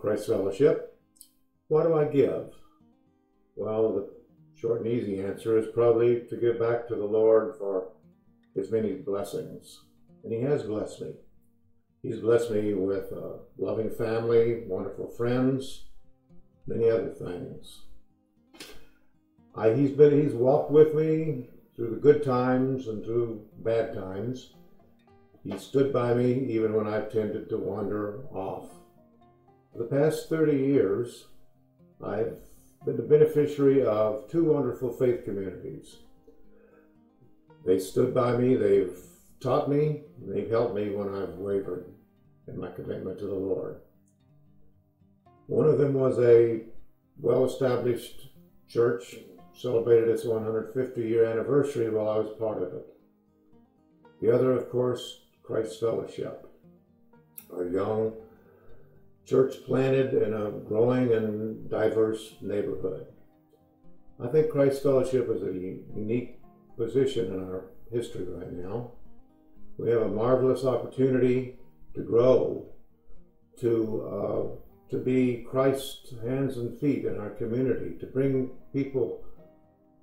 Christ Fellowship. What do I give? Well, the short and easy answer is probably to give back to the Lord for his many blessings. And he has blessed me. He's blessed me with a loving family, wonderful friends, many other things. I, he's been he's walked with me through the good times and through bad times. He stood by me even when I've tended to wander off. For the past 30 years, I've been the beneficiary of two wonderful faith communities. They stood by me, they've taught me, they've helped me when I've wavered in my commitment to the Lord. One of them was a well established church, celebrated its 150 year anniversary while I was part of it. The other, of course, Christ Fellowship, a young church planted in a growing and diverse neighborhood. I think Christ Fellowship is a unique position in our history right now. We have a marvelous opportunity to grow, to uh, to be Christ's hands and feet in our community, to bring people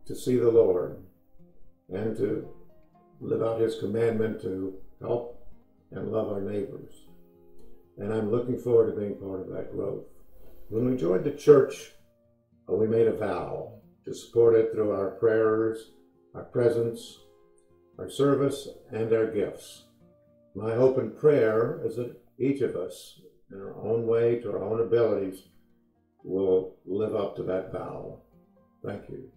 to see the Lord, and to live out His commandment to help and love our neighbors. And I'm looking forward to being part of that growth. When we joined the church, uh, we made a vow to support it through our prayers, our presence, our service, and our gifts. My hope and prayer is that each of us, in our own way, to our own abilities, will live up to that vow. Thank you.